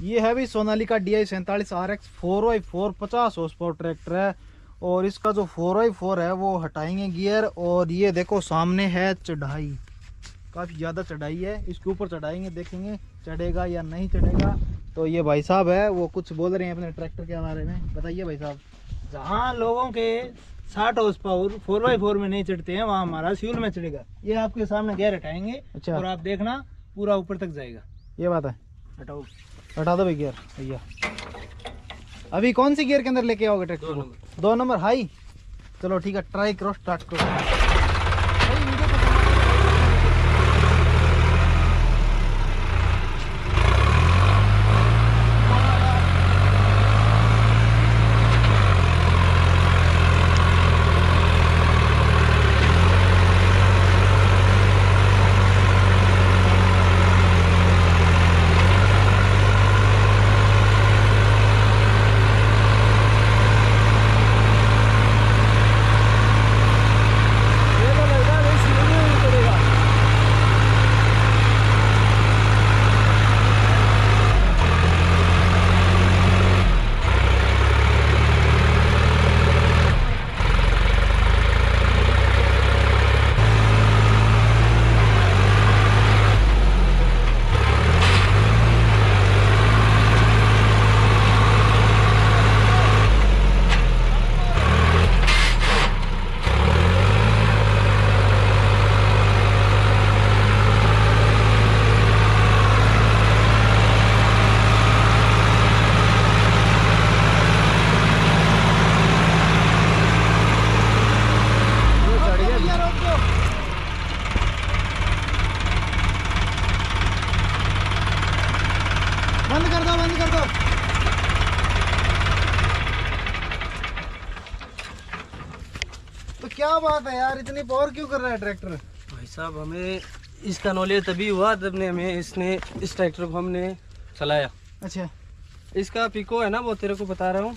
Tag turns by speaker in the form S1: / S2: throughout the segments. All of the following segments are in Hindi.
S1: ये है भी सोनालिका डी आई सैंतालीस R X four by four पचास हॉर्स पावर ट्रैक्टर है और इसका जो फोर वाई फोर है वो हटाएँगे गियर और ये देखो सामने है चढ़ाई। काफ़ी ज़्यादा चढ़ाई है। इसके ऊपर चढ़ाएँगे देखेंगे चढ़ेगा या नहीं चढ़ेगा। तो ये भाई साहब है वो कुछ बोल रहे हैं अपने ट्रैक्टर के बारे में। बताइए भाई साहब।
S2: जहाँ लोगों के साठ horse power four by four में नहीं चढ़ते हैं वहाँ हमारा फ्यूल में चढ़ेगा। ये आपके सामने गैर हटाएँगे
S1: अच्छा।
S2: और आप देखना पूरा ऊपर तक जाएगा।
S1: ये बात है।
S2: हटाओ।
S1: हटा दो भाई गियर भैया। अभी कौन सी गियर के अंदर लेके आओगे ट्रैक्टर को? दो नंबर। हाई। चलो ठीक है ट्राई करो स्टार्ट करो
S2: ये तो लगता है भाई सीढ़ी में नहीं चढ़ेगा
S1: बंद कर दो बंद कर दो। तो क्या बात है यार इतनी पावर क्यों कर रहा है ट्रैक्टर
S3: भाई साहब हमें इसका नॉलेज तभी हुआ जब ने हमें इसने इस ट्रैक्टर को हमने चलाया।
S1: अच्छा।
S3: इसका पिको है ना वो तेरे को बता रहा हूँ।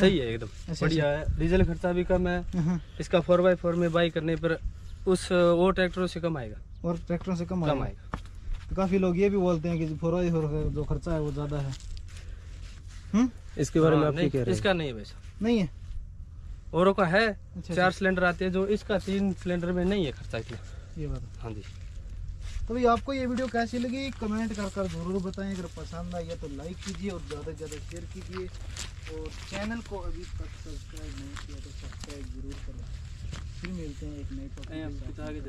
S3: सही है एकदम।
S1: अच्छा,
S3: बढ़िया है। डीजल खर्चा भी कम है।
S1: हम्म,
S3: इसका फोर बाई फोर में बाई करने पर उस वो ट्रैक्टरों से कम आएगा।
S1: और ट्रैक्टरों से कम
S3: कम
S1: आएगा। तो काफ़ी लोग ये भी बोलते हैं कि फोर बाई फोर का जो खर्चा है वो ज़्यादा है। हम्म?
S3: इसके बारे में
S2: हाँ,
S3: आप क्या कह रहे इसका नहीं है वैसा
S1: नहीं है?
S3: औरों का है
S1: अच्छा
S3: चार सिलेंडर आते हैं जो इसका तीन सिलेंडर में नहीं है खर्चा इतना
S1: ये बात हाँ।
S3: जी।
S1: तो भाई आपको ये वीडियो कैसी लगी? कमेंट कर कर ज़रूर बताएँ। अगर पसंद आई है तो लाइक कीजिए और ज़्यादा से ज़्यादा शेयर कीजिए। और चैनल को अभी तक सब्सक्राइब नहीं किया तो सब्सक्राइब ज़रूर करें। फिर मिलते हैं एक नए टॉपिक